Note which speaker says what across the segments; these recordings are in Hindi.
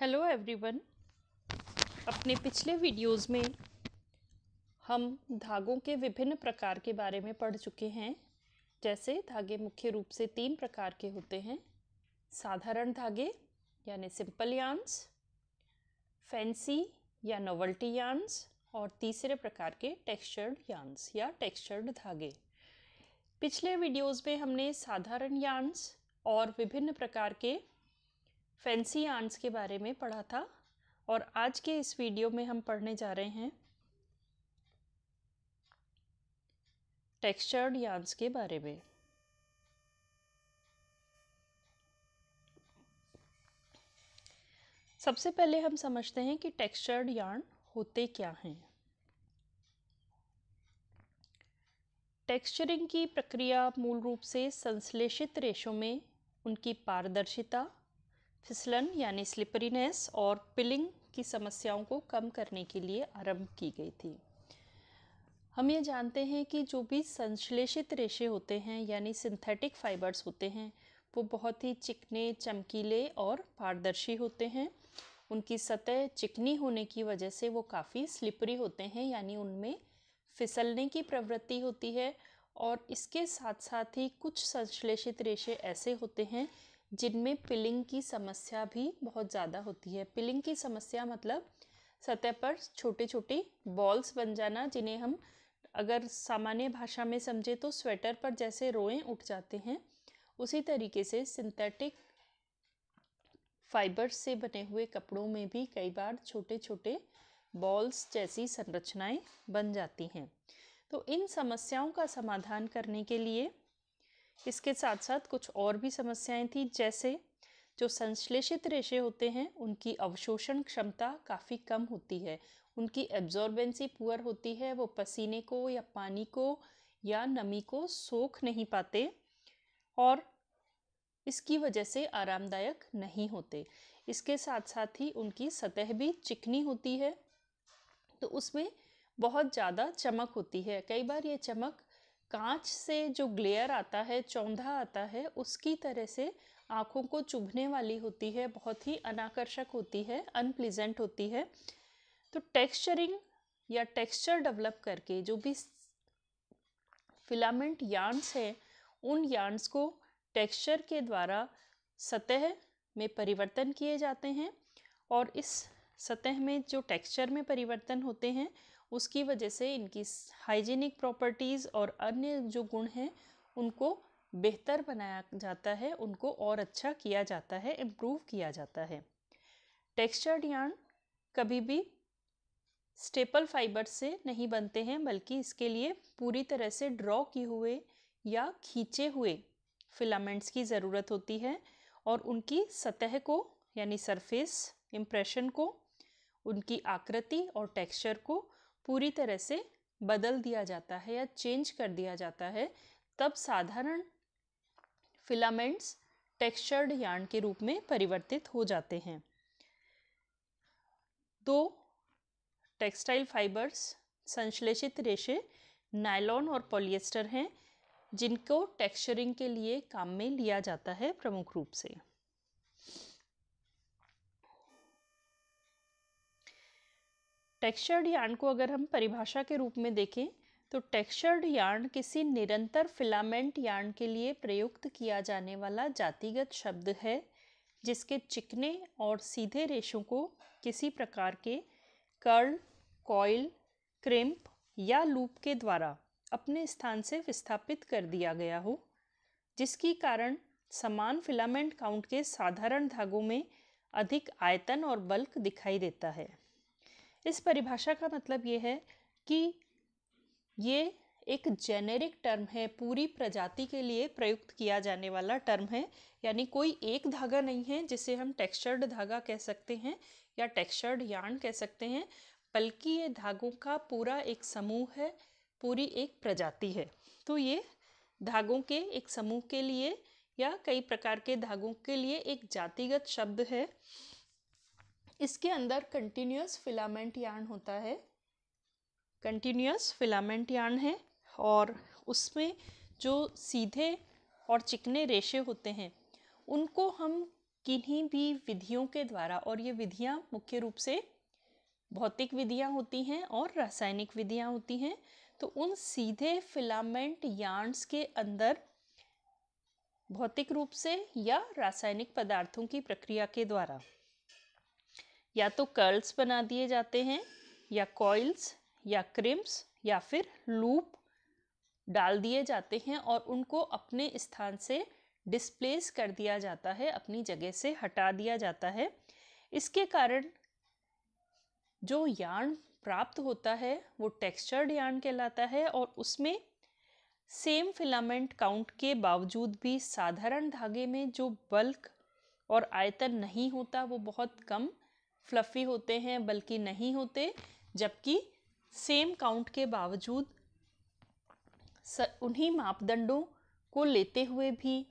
Speaker 1: Hello everyone. अपने पिछले वीडियोस में हम धागों के विभिन्न प्रकार के बारे में पढ़ चुके हैं। जैसे धागे मुख्य रूप से तीन प्रकार के होते हैं। साधारण धागे, यानी सिंपल यार्न्स फैंसी या नोवल्टी यार्न्स और तीसरे प्रकार के टेक्सचर्ड यार्न्स या टेक्सचर्ड धागे। पिछले वीडियोस में हमने साधारण यार्न्स और विभिन्न प्रकार के फैंसी आर्ट्स के बारे में पढ़ा था और आज के इस वीडियो में हम पढ़ने जा रहे हैं टेक्सचर्ड यार्न्स के बारे में। सबसे पहले हम समझते हैं कि टेक्सचर्ड यार्न होते क्या हैं। टेक्सचरिंग की प्रक्रिया मूल रूप से संश्लेषित रेशों में उनकी पारदर्शिता फिसलन यानी स्लिपरीनेस और पिलिंग की समस्याओं को कम करने के लिए आरंभ की गई थी। हम ये जानते हैं कि जो भी संश्लेषित रेशे होते हैं, यानी सिंथेटिक फाइबर्स होते हैं, वो बहुत ही चिकने, चमकीले और पारदर्शी होते हैं। उनकी सतह चिकनी होने की वजह से वो काफ़ी स्लिपरी होते हैं, यानी उनमें फिसलने की प्रवृत्ति होती है और इसके साथ साथ ही कुछ संश्लेषित रेशे ऐसे होते हैं जिनमें पिलिंग की समस्या भी बहुत ज़्यादा होती है। पिलिंग की समस्या मतलब सतह पर छोटे छोटे बॉल्स बन जाना, जिन्हें हम अगर सामान्य भाषा में समझे तो स्वेटर पर जैसे रोएँ उठ जाते हैं। उसी तरीके से सिंथेटिक फाइबर्स से बने हुए कपड़ों में भी कई बार छोटे छोटे बॉल्स जैसी संरचनाएँ बन जाती हैं। तो इन समस्याओं का समाधान करने के लिए इसके साथ साथ कुछ और भी समस्याएँ थी, जैसे जो संश्लेषित रेशे होते हैं, उनकी अवशोषण क्षमता काफ़ी कम होती है। उनकी एब्जॉर्बेंसी पुअर होती है, वो पसीने को या पानी को या नमी को सोख नहीं पाते और इसकी वजह से आरामदायक नहीं होते। इसके साथ साथ ही उनकी सतह भी चिकनी होती है तो उसमें बहुत ज़्यादा चमक होती है। कई बार ये चमक कांच से जो ग्लेयर आता है, चौंधा आता है, उसकी तरह से आँखों को चुभने वाली होती है, बहुत ही अनाकर्षक होती है अनप्लीजेंट होती है। तो टेक्सचरिंग या टेक्सचर डेवलप करके जो भी फिलामेंट यार्न्स हैं, उन यार्न्स को टेक्सचर के द्वारा सतह में परिवर्तन किए जाते हैं और इस सतह में जो टेक्सचर में परिवर्तन होते हैं उसकी वजह से इनकी हाइजीनिक प्रॉपर्टीज़ और अन्य जो गुण हैं, उनको बेहतर बनाया जाता है, उनको और अच्छा किया जाता है इम्प्रूव किया जाता है। टेक्सचर्ड यार्न कभी भी स्टेपल फाइबर से नहीं बनते हैं, बल्कि इसके लिए पूरी तरह से ड्रॉ किए हुए या खींचे हुए फिलामेंट्स की ज़रूरत होती है और उनकी सतह को, यानी सरफेस इम्प्रेशन को, उनकी आकृति और टेक्सचर को पूरी तरह से बदल दिया जाता है या चेंज कर दिया जाता है, तब साधारण फिलामेंट्स टेक्सचर्ड यार्न के रूप में परिवर्तित हो जाते हैं। दो टेक्सटाइल फाइबर्स संश्लेषित रेशे नायलॉन और पॉलिएस्टर हैं, जिनको टेक्सचरिंग के लिए काम में लिया जाता है प्रमुख रूप से। टेक्सचर्ड यार्न को अगर हम परिभाषा के रूप में देखें तो टेक्सचर्ड यार्न किसी निरंतर फिलामेंट यार्न के लिए प्रयुक्त किया जाने वाला जातिगत शब्द है, जिसके चिकने और सीधे रेशों को किसी प्रकार के कर्ल कॉयल क्रिम्प या लूप के द्वारा अपने स्थान से विस्थापित कर दिया गया हो, जिसकी कारण समान फिलामेंट काउंट के साधारण धागों में अधिक आयतन और बल्क दिखाई देता है। इस परिभाषा का मतलब ये है कि ये एक जेनेरिक टर्म है, पूरी प्रजाति के लिए प्रयुक्त किया जाने वाला टर्म है। यानी कोई एक धागा नहीं है जिसे हम टेक्सचर्ड धागा कह सकते हैं या टेक्सचर्ड यार्न कह सकते हैं, बल्कि ये धागों का पूरा एक समूह है, पूरी एक प्रजाति है। तो ये धागों के एक समूह के लिए या कई प्रकार के धागों के लिए एक जातिगत शब्द है। इसके अंदर कंटिन्यूस फिलामेंट यार्न होता है। कंटिन्यूस फिलामेंट यार्न है और उसमें जो सीधे और चिकने रेशे होते हैं, उनको हम किन्हीं भी विधियों के द्वारा, और ये विधियाँ मुख्य रूप से भौतिक विधियाँ होती हैं और रासायनिक विधियाँ होती हैं तो उन सीधे फिलामेंट यार्न्स के अंदर भौतिक रूप से या रासायनिक पदार्थों की प्रक्रिया के द्वारा। या तो कर्ल्स बना दिए जाते हैं, या कॉइल्स या क्रिम्स या फिर लूप डाल दिए जाते हैं और उनको अपने स्थान से डिस्प्लेस कर दिया जाता है, अपनी जगह से हटा दिया जाता है। इसके कारण जो यार्न प्राप्त होता है, वो टेक्सचर्ड यार्न कहलाता है और उसमें सेम फिलामेंट काउंट के बावजूद भी साधारण धागे में जो बल्क और आयतन नहीं होता, वो बहुत कम फ्लफ़ी होते हैं, बल्कि नहीं होते, जबकि सेम काउंट के बावजूद उन्हीं मापदंडों को लेते हुए भी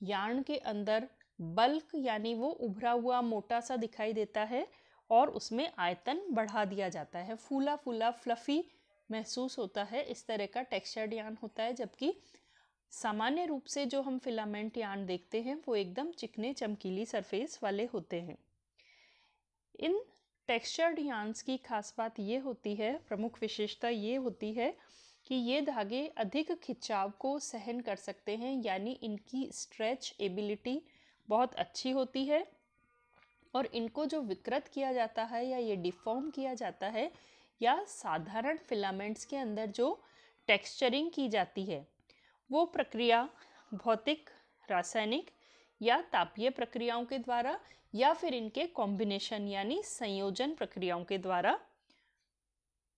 Speaker 1: यार्न के अंदर बल्क यानी वो उभरा हुआ मोटा सा दिखाई देता है और उसमें आयतन बढ़ा दिया जाता है। फूला फूला फ्लफ़ी महसूस होता है, इस तरह का टेक्सचर्ड यार्न होता है, जबकि सामान्य रूप से जो हम फिलामेंट यार्न देखते हैं, वो एकदम चिकने, चमकीली सरफेस वाले होते हैं। इन टेक्सचर्ड यार्न्स की खास बात ये होती है, प्रमुख विशेषता ये होती है कि ये धागे अधिक खिंचाव को सहन कर सकते हैं, यानी इनकी स्ट्रेच एबिलिटी बहुत अच्छी होती है और इनको जो विकृत किया जाता है या ये डिफॉर्म किया जाता है या साधारण फिलामेंट्स के अंदर जो टेक्सचरिंग की जाती है, वो प्रक्रिया भौतिक, रासायनिक या तापीय प्रक्रियाओं के द्वारा या फिर इनके कॉम्बिनेशन यानी संयोजन प्रक्रियाओं के द्वारा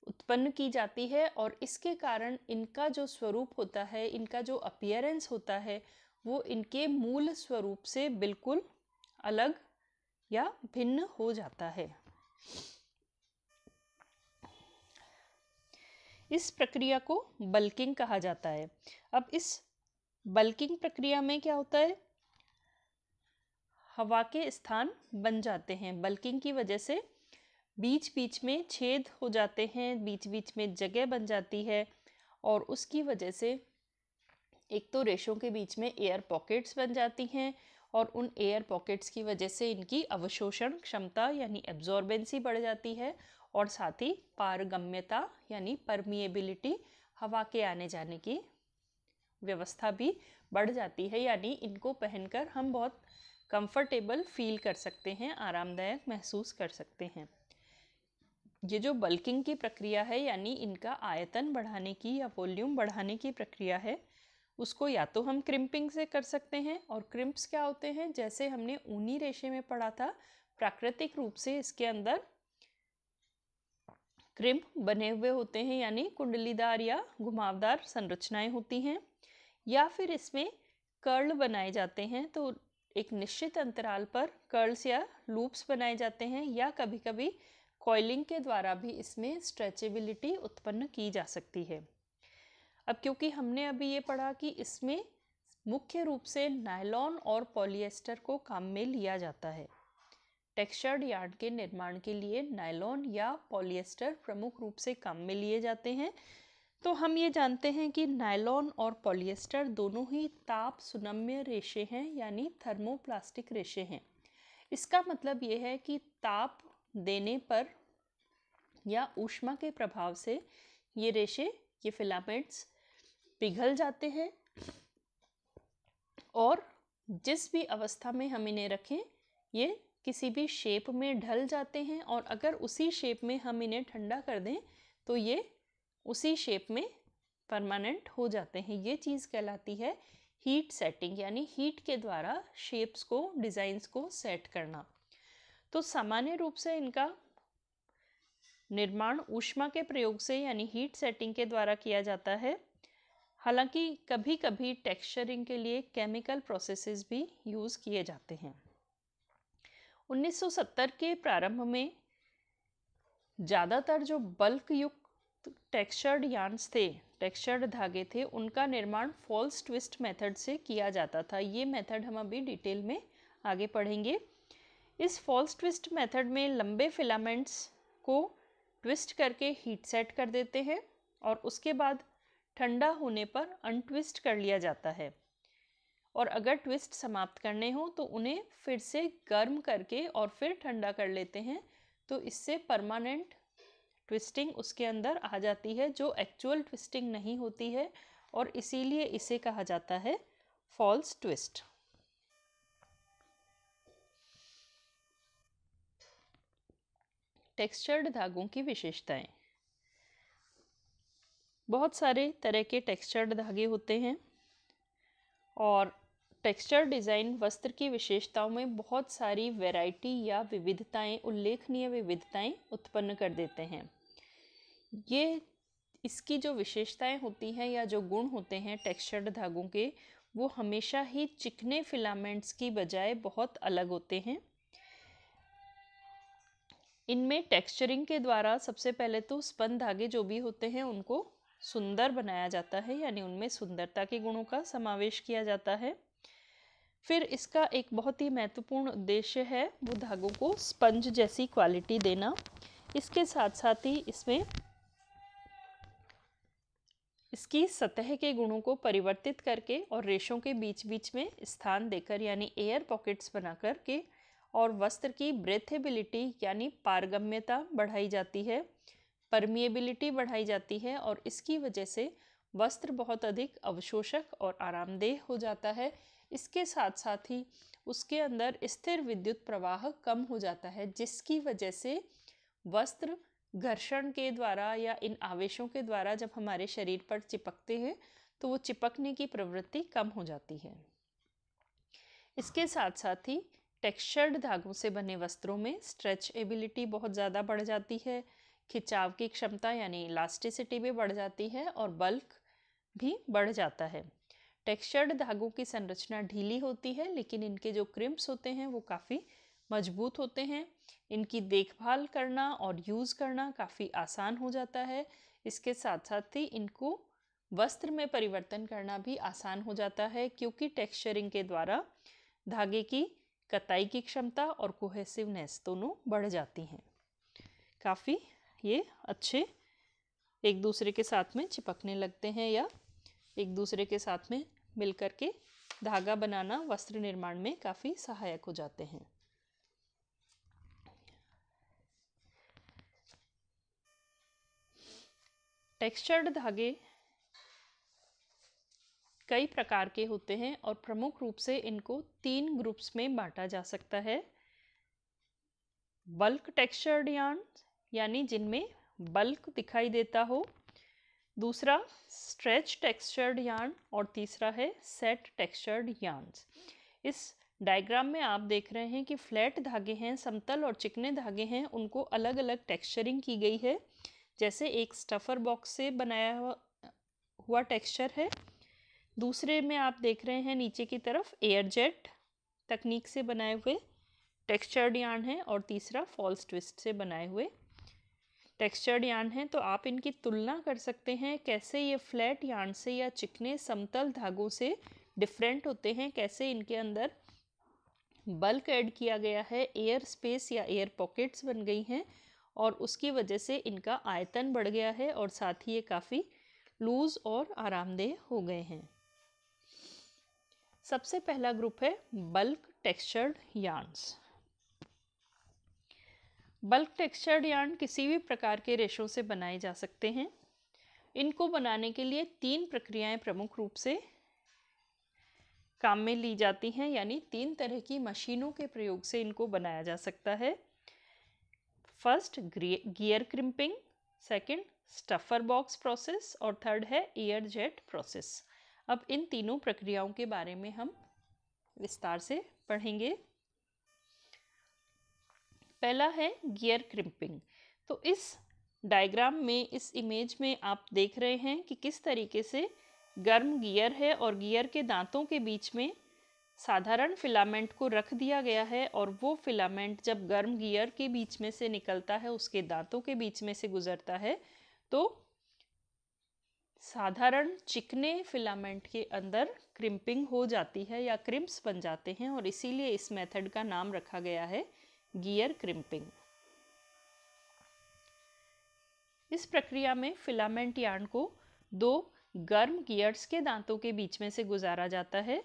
Speaker 1: उत्पन्न की जाती है और इसके कारण इनका जो स्वरूप होता है, इनका जो अपियरेंस होता है, वो इनके मूल स्वरूप से बिल्कुल अलग या भिन्न हो जाता है। इस प्रक्रिया को बल्किंग कहा जाता है। अब इस बल्किंग प्रक्रिया में क्या होता है? हवा के स्थान बन जाते हैं। बल्किंग की वजह से बीच बीच में छेद हो जाते हैं बीच बीच में जगह बन जाती है और उसकी वजह से एक तो रेशों के बीच में एयर पॉकेट्स बन जाती हैं और उन एयर पॉकेट्स की वजह से इनकी अवशोषण क्षमता यानी एब्जॉर्बेंसी बढ़ जाती है और साथ ही पारगम्यता यानी परमिएबिलिटी हवा के आने जाने की व्यवस्था भी बढ़ जाती है। यानी इनको पहनकर हम बहुत कंफर्टेबल फील कर सकते हैं, आरामदायक महसूस कर सकते हैं। ये जो बल्किंग की प्रक्रिया है, यानी इनका आयतन बढ़ाने की या वॉल्यूम बढ़ाने की प्रक्रिया है, उसको या तो हम क्रिम्पिंग से कर सकते हैं और क्रिम्प्स क्या होते हैं, जैसे हमने ऊनी रेशे में पढ़ा था, प्राकृतिक रूप से इसके अंदर क्रिम्प बने हुए होते हैं, यानी कुंडलीदार या घुमावदार संरचनाएँ होती हैं, या फिर इसमें कर्ल बनाए जाते हैं तो एक निश्चित अंतराल पर कर्ल्स या लूप्स बनाए जाते हैं या कभी कभी कॉइलिंग के द्वारा भी इसमें स्ट्रेचेबिलिटी उत्पन्न की जा सकती है। अब क्योंकि हमने अभी ये पढ़ा कि इसमें मुख्य रूप से नायलॉन और पॉलिएस्टर को काम में लिया जाता है। टेक्सचर्ड यार्ड के निर्माण के लिए नायलॉन या पॉलिएस्टर प्रमुख रूप से काम में लिए जाते हैं तो हम ये जानते हैं कि नायलॉन और पॉलिएस्टर दोनों ही ताप सुनम्य रेशे हैं, यानी थर्मोप्लास्टिक रेशे हैं। इसका मतलब ये है कि ताप देने पर या ऊष्मा के प्रभाव से ये रेशे, ये फिलामेंट्स पिघल जाते हैं और जिस भी अवस्था में हम इन्हें रखें, ये किसी भी शेप में ढल जाते हैं और अगर उसी शेप में हम इन्हें ठंडा कर दें तो ये उसी शेप में परमानेंट हो जाते हैं। ये चीज़ कहलाती है हीट सेटिंग यानी हीट के द्वारा शेप्स को डिज़ाइंस को सेट करना। तो सामान्य रूप से इनका निर्माण ऊष्मा के प्रयोग से, यानी हीट सेटिंग के द्वारा किया जाता है। हालाँकि कभी कभी टेक्सचरिंग के लिए केमिकल प्रोसेसेस भी यूज़ किए जाते हैं। 1970 के प्रारंभ में, ज़्यादातर जो बल्क युक्त टेक्सचर्ड यार्न्स थे, टेक्सचर्ड धागे थे, उनका निर्माण फॉल्स ट्विस्ट मेथड से किया जाता था। ये मेथड हम अभी डिटेल में आगे पढ़ेंगे। इस फॉल्स ट्विस्ट मेथड में लंबे फिलामेंट्स को ट्विस्ट करके हीट सेट कर देते हैं और उसके बाद ठंडा होने पर अनट्विस्ट कर लिया जाता है। और अगर ट्विस्ट समाप्त करने हो तो उन्हें फिर से गर्म करके और फिर ठंडा कर लेते हैं तो इससे परमानेंट ट्विस्टिंग उसके अंदर आ जाती है, जो एक्चुअल ट्विस्टिंग नहीं होती है और इसीलिए इसे कहा जाता है फॉल्स ट्विस्ट टेक्सचर्ड धागों की विशेषताएँ. बहुत सारे तरह के टेक्सचर्ड धागे होते हैं और टेक्सचर डिज़ाइन वस्त्र की विशेषताओं में बहुत सारी वैरायटी या विविधताएँ, उल्लेखनीय विविधताएँ उत्पन्न कर देते हैं। ये इसकी जो विशेषताएँ होती हैं या जो गुण होते हैं टेक्सचर्ड धागों के, वो हमेशा ही चिकने फिलामेंट्स की बजाय बहुत अलग होते हैं। इनमें टेक्सचरिंग के द्वारा सबसे पहले तो स्पन धागे जो भी होते हैं, उनको सुंदर बनाया जाता है, यानी उनमें सुंदरता के गुणों का समावेश किया जाता है। फिर इसका एक बहुत ही महत्वपूर्ण उद्देश्य है वो धागों को स्पंज जैसी क्वालिटी देना। इसके साथ साथ ही इसमें इसकी सतह के गुणों को परिवर्तित करके और रेशों के बीच बीच में स्थान देकर, यानी एयर पॉकेट्स बना कर के और वस्त्र की ब्रेथेबिलिटी यानी पारगम्यता बढ़ाई जाती है परमिएबिलिटी बढ़ाई जाती है और इसकी वजह से वस्त्र बहुत अधिक अवशोषक और आरामदेह हो जाता है। इसके साथ साथ ही उसके अंदर स्थिर विद्युत प्रवाह कम हो जाता है, जिसकी वजह से वस्त्र घर्षण के द्वारा या इन आवेशों के द्वारा जब हमारे शरीर पर चिपकते हैं तो वो चिपकने की प्रवृत्ति कम हो जाती है। इसके साथ साथ ही टेक्सचर्ड धागों से बने वस्त्रों में स्ट्रेच एबिलिटी बहुत ज़्यादा बढ़ जाती है, खिंचाव की क्षमता यानी इलास्टिसिटी भी बढ़ जाती है और बल्क भी बढ़ जाता है। टेक्सचर्ड धागों की संरचना ढीली होती है, लेकिन इनके जो क्रिम्प्स होते हैं वो काफ़ी मज़बूत होते हैं। इनकी देखभाल करना और यूज़ करना काफ़ी आसान हो जाता है। इसके साथ साथ ही इनको वस्त्र में परिवर्तन करना भी आसान हो जाता है, क्योंकि टेक्सचरिंग के द्वारा धागे की कताई की क्षमता और कोहेसिवनेस दोनों बढ़ जाती हैं। काफ़ी ये अच्छे एक दूसरे के साथ में चिपकने लगते हैं या एक दूसरे के साथ में मिलकर के धागा बनाना वस्त्र निर्माण में काफ़ी सहायक हो जाते हैं। टेक्सचर्ड धागे कई प्रकार के होते हैं और प्रमुख रूप से इनको तीन ग्रुप्स में बांटा जा सकता है। बल्क टेक्सचर्ड यार्न यानी जिनमें बल्क दिखाई देता हो। दूसरा, स्ट्रेच टेक्सचर्ड यार्न और तीसरा है सेट टेक्सचर्ड यार्न्स इस डायग्राम में आप देख रहे हैं कि फ्लैट धागे हैं, समतल और चिकने धागे हैं, उनको अलग अलग टेक्सचरिंग की गई है। जैसे एक स्टफर बॉक्स से बनाया हुआ हुआ टेक्सचर है। दूसरे में आप देख रहे हैं नीचे की तरफ़ एयर जेट तकनीक से बनाए हुए टेक्सचर्ड यार्न है और तीसरा फॉल्स ट्विस्ट से बनाए हुए टेक्सचर्ड यार्न है। तो आप इनकी तुलना कर सकते हैं कैसे ये फ्लैट यार्न से या चिकने समतल धागों से डिफरेंट होते हैं, कैसे इनके अंदर बल्क ऐड किया गया है एयर स्पेस या एयर पॉकेट्स बन गई हैं। और उसकी वजह से इनका आयतन बढ़ गया है और साथ ही ये काफ़ी लूज़ और आरामदेह हो गए हैं। सबसे पहला ग्रुप है bulk textured yarns. Bulk textured yarn किसी भी प्रकार के रेशों से बनाए जा सकते हैं। इनको बनाने के लिए तीन प्रक्रियाएँ प्रमुख रूप से काम में ली जाती हैं, यानी तीन तरह की मशीनों के प्रयोग से इनको बनाया जा सकता है। First gear crimping second stuffer box process और थर्ड है एयर जेट प्रोसेस। अब इन तीनों प्रक्रियाओं के बारे में हम विस्तार से पढ़ेंगे। पहला है गियर क्रिम्पिंग तो इस डायग्राम में, इस इमेज में आप देख रहे हैं कि किस तरीके से गर्म गियर है और गियर के दांतों के बीच में साधारण फिलामेंट को रख दिया गया है और वो फिलामेंट जब गर्म गियर के बीच में से निकलता है, उसके दांतों के बीच में से गुजरता है तो साधारण चिकने फिलामेंट के अंदर क्रिम्पिंग हो जाती है या क्रिम्प्स बन जाते हैं और इसीलिए इस मेथड का नाम रखा गया है गियर क्रिम्पिंग। इस प्रक्रिया में फिलामेंट यार्न को दो गर्म गियर्स के दांतों के बीच में से गुजारा जाता है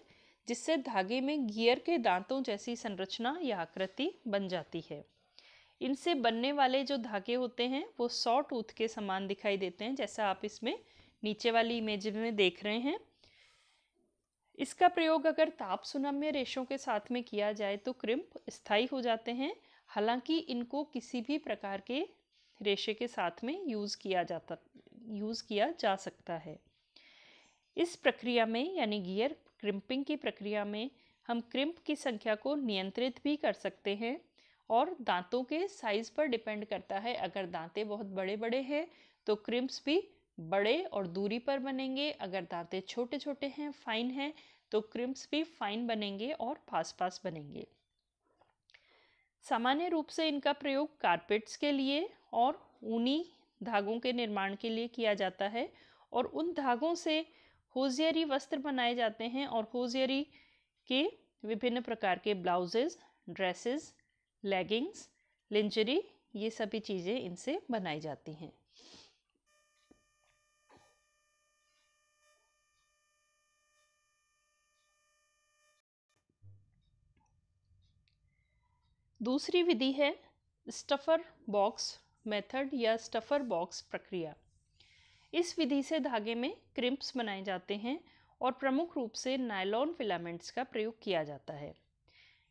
Speaker 1: जिससे धागे में गियर के दांतों जैसी संरचना या आकृति बन जाती है। इनसे बनने वाले जो धागे होते हैं, वो सौ टूथ के समान दिखाई देते हैं, जैसा आप इसमें नीचे वाली इमेज में देख रहे हैं। इसका प्रयोग अगर ताप सुनम्य रेशों के साथ में किया जाए तो क्रिम्प स्थायी हो जाते हैं। हालाँकि इनको किसी भी प्रकार के रेशे के साथ में यूज़ किया जाता यूज़ किया जा सकता है। इस प्रक्रिया में, यानी गियर क्रिम्पिंग की प्रक्रिया में हम क्रिम्प की संख्या को नियंत्रित भी कर सकते हैं और दांतों के साइज़ पर डिपेंड करता है। अगर दांते बहुत बड़े बड़े हैं तो क्रिम्प्स भी बड़े और दूरी पर बनेंगे। अगर दांते छोटे छोटे हैं फाइन हैं तो क्रिम्प्स भी फाइन बनेंगे और पास पास बनेंगे। सामान्य रूप से इनका प्रयोग कारपेट्स के लिए और ऊनी धागों के निर्माण के लिए किया जाता है और उन धागों से होजियरी वस्त्र बनाए जाते हैं और होजियरी के विभिन्न प्रकार के ब्लाउजेज ड्रेसेस, लेगिंग्स, लिंजरी, ये सभी चीज़ें इनसे बनाई जाती हैं। दूसरी विधि है स्टफर बॉक्स मेथड या स्टफर बॉक्स प्रक्रिया। इस विधि से धागे में क्रिम्प्स बनाए जाते हैं और प्रमुख रूप से नायलॉन फिलामेंट्स का प्रयोग किया जाता है।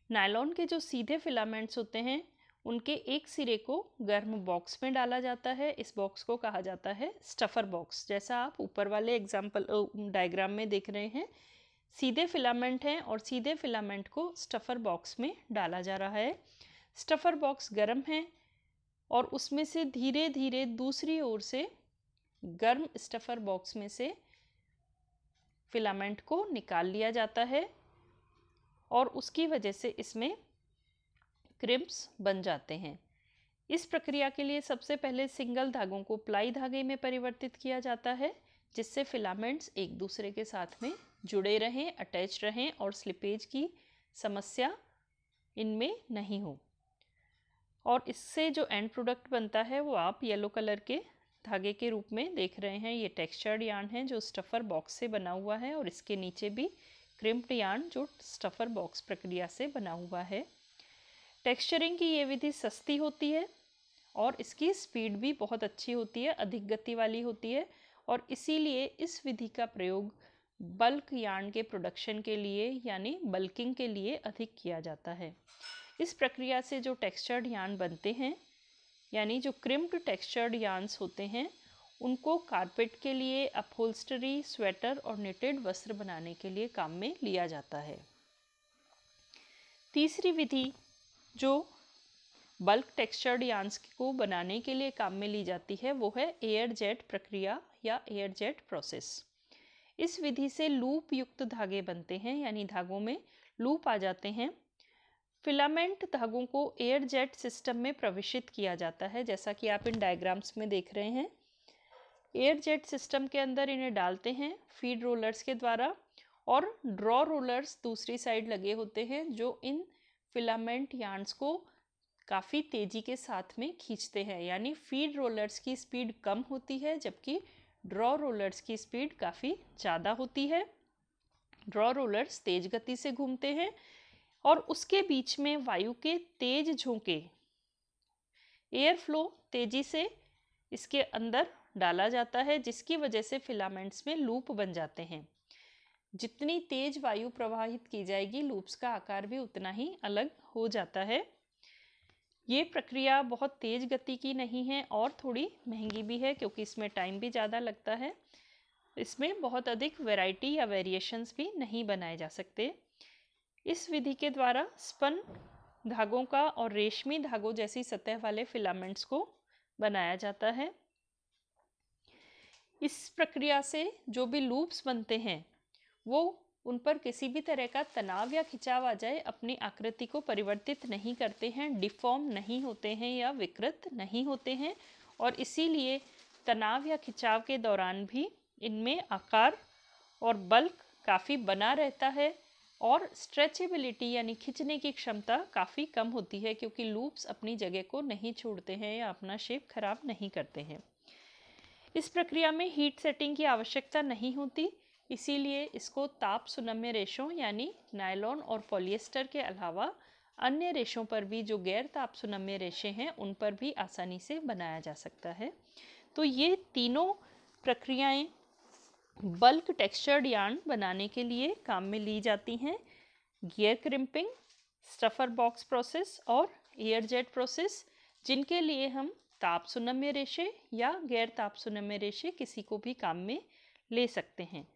Speaker 1: नायलॉन के जो सीधे फिलामेंट्स होते हैं, उनके एक सिरे को गर्म बॉक्स में डाला जाता है। इस बॉक्स को कहा जाता है स्टफर बॉक्स। जैसा आप ऊपर वाले एग्ज़ाम्पल डायग्राम में देख रहे हैं, सीधे फिलामेंट हैं और सीधे फिलामेंट को स्टफर बॉक्स में डाला जा रहा है। स्टफर बॉक्स गर्म है और उसमें से धीरे धीरे दूसरी ओर से गर्म स्टफर बॉक्स में से फिलामेंट को निकाल लिया जाता है और उसकी वजह से इसमें क्रिम्प्स बन जाते हैं। इस प्रक्रिया के लिए सबसे पहले सिंगल धागों को प्लाई धागे में परिवर्तित किया जाता है, जिससे फिलामेंट्स एक दूसरे के साथ में जुड़े रहें, अटैच रहें और स्लिपेज की समस्या इनमें नहीं हो। और इससे जो एंड प्रोडक्ट बनता है वो आप येलो कलर के धागे के रूप में देख रहे हैं। ये टेक्सचर्ड यार्न है जो स्टफ़र बॉक्स से बना हुआ है और इसके नीचे भी क्रिम्प्ड यार्न जो स्टफ़र बॉक्स प्रक्रिया से बना हुआ है। टेक्सचरिंग की ये विधि सस्ती होती है और इसकी स्पीड भी बहुत अच्छी होती है, अधिक गति वाली होती है और इसीलिए इस विधि का प्रयोग बल्क यार्न के प्रोडक्शन के लिए यानी बल्किंग के लिए अधिक किया जाता है। इस प्रक्रिया से जो टेक्सचर्ड यान बनते हैं यानी जो क्रिम्ड टेक्सचर्ड यान्स होते हैं, उनको कारपेट के लिए अपहोल्स्टरी स्वेटर और निटेड वस्त्र बनाने के लिए काम में लिया जाता है। तीसरी विधि, जो बल्क टेक्सचर्ड यान्स को बनाने के लिए काम में ली जाती है, वो है एयर जेट प्रक्रिया या एयर जेट प्रोसेस इस विधि से लूप युक्त धागे बनते हैं, यानी धागों में लूप आ जाते हैं। फिलामेंट धागों को एयर जेट सिस्टम में प्रवेशित किया जाता है, जैसा कि आप इन डायग्राम्स में देख रहे हैं। एयर जेट सिस्टम के अंदर इन्हें डालते हैं फ़ीड रोलर्स के द्वारा और ड्रॉ रोलर्स दूसरी साइड लगे होते हैं, जो इन फिलामेंट यार्न्स को काफ़ी तेज़ी के साथ में खींचते हैं। यानी फ़ीड रोलर्स की स्पीड कम होती है, जबकि ड्रॉ रोलर्स की स्पीड काफ़ी ज़्यादा होती है। ड्रॉ रोलर्स तेज़ गति से घूमते हैं और उसके बीच में वायु के तेज झोंके। एयर फ्लो तेज़ी से इसके अंदर डाला जाता है, जिसकी वजह से फिलामेंट्स में लूप बन जाते हैं। जितनी तेज वायु प्रवाहित की जाएगी, लूप्स का आकार भी उतना ही अलग हो जाता है। ये प्रक्रिया बहुत तेज गति की नहीं है और थोड़ी महँगी भी है, क्योंकि इसमें टाइम भी ज़्यादा लगता है। इसमें बहुत अधिक वैरायटी या वेरिएशंस भी नहीं बनाए जा सकते। इस विधि के द्वारा स्पन धागों का और रेशमी धागों जैसी सतह वाले फिलामेंट्स को बनाया जाता है। इस प्रक्रिया से जो भी लूप्स बनते हैं, वो उन पर किसी भी तरह का तनाव या खिंचाव आ जाए, अपनी आकृति को परिवर्तित नहीं करते हैं, डिफॉर्म नहीं होते हैं या विकृत नहीं होते हैं और इसीलिए तनाव या खिंचाव के दौरान भी इनमें आकार और बल्क काफ़ी बना रहता है। और स्ट्रेचेबिलिटी यानी खींचने की क्षमता काफ़ी कम होती है क्योंकि लूप्स अपनी जगह को नहीं छोड़ते हैं या अपना शेप खराब नहीं करते हैं। इस प्रक्रिया में हीट सेटिंग की आवश्यकता नहीं होती, इसीलिए इसको ताप सुनम्य रेशों यानी नायलॉन और पॉलिएस्टर के अलावा अन्य रेशों पर भी जो गैर ताप सुनम्य रेशे हैं, उन पर भी आसानी से बनाया जा सकता है। तो ये तीनों प्रक्रियाएँ बल्क टेक्सचर्ड यार्न बनाने के लिए काम में ली जाती हैं gear crimping stuffer box process और एयर जेट प्रोसेस जिनके लिए हम ताप सुनम्य रेशे या गैर ताप सुनम्य रेशे किसी को भी काम में ले सकते हैं।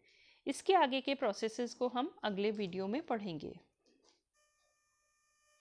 Speaker 1: इसके आगे के प्रोसेसेस को हम अगले वीडियो में पढ़ेंगे।